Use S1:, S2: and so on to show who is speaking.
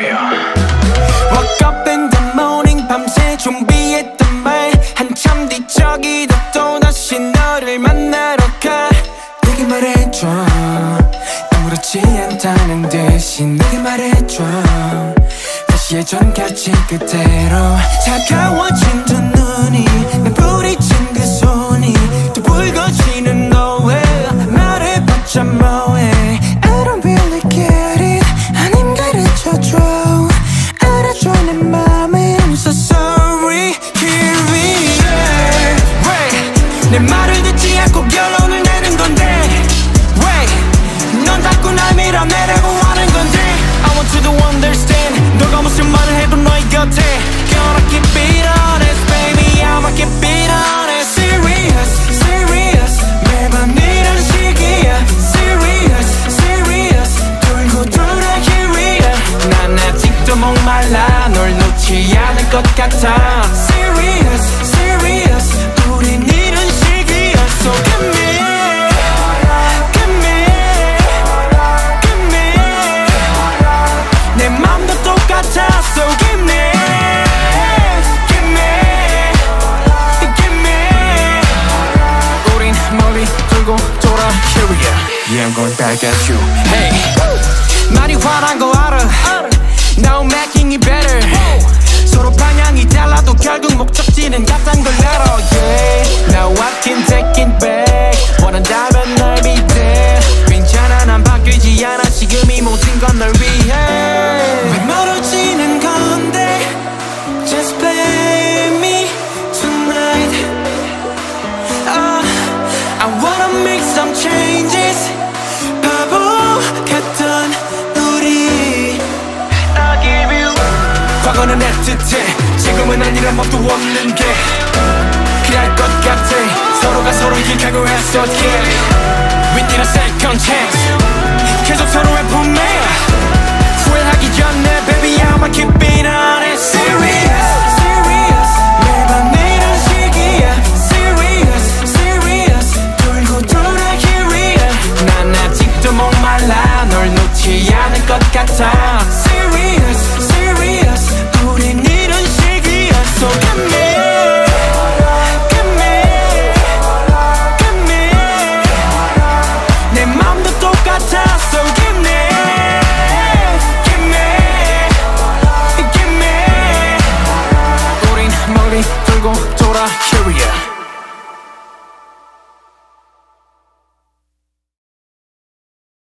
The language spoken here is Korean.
S1: we are
S2: Woke up in the morning 밤새 준비했던 말. 한참 뒤척이다 또다시 너를 만나러 가. 내게 말해줘. 아무렇지 않다는 듯이 내게 말해줘. 다시 예전같이 그대로. 차가워진 두 눈이 난 부딪힌 그 손이 또 붉어지는 너의 말해봤자 뭐해 말을 듣지 않고 결론을 내는 건데 Wait 넌 자꾸 날 밀어내려고 하는 건데 I want you to understand 너가 무슨 말을 해도 너의 곁에 Gonna keep it honest baby I'ma keep it honest Serious serious 매번 이런 식이야 Serious serious 돌고 돌아 here we are 난 아직도 목말라 널 놓지 않을 것 같아 머리 들고 돌아 Here we are Yeah I'm going back at you Hey 많이 화난 거 알아 Now I'm making it better 거는 애틋해 지금은 아니란 법도 없는 게 그럴 것 같아 서로가 서로에게 각오했었기에 We need a second chance 계속 서로의 품에 후회하기 전에 Baby I'ma keep it honest Serious Serious 매번 이런 식이야 Serious Serious 돌고 돌아 here 난 아직도 목말라 널 놓지 않을 것 같아